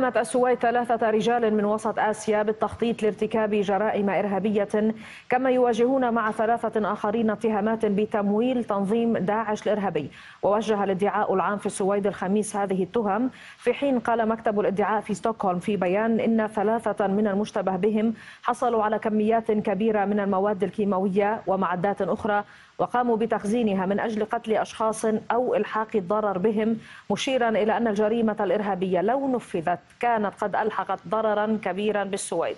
اتهمت السويد ثلاثة رجال من وسط آسيا بالتخطيط لارتكاب جرائم إرهابية كما يواجهون مع ثلاثة آخرين اتهامات بتمويل تنظيم داعش الإرهابي. ووجه الادعاء العام في السويد الخميس هذه التهم في حين قال مكتب الادعاء في ستوكهولم في بيان إن ثلاثة من المشتبه بهم حصلوا على كميات كبيرة من المواد الكيماوية ومعدات أخرى وقاموا بتخزينها من أجل قتل أشخاص أو إلحاق الضرر بهم مشيرا إلى أن الجريمة الإرهابية لو نفذت. كانت قد ألحقت ضررا كبيرا بالسويد.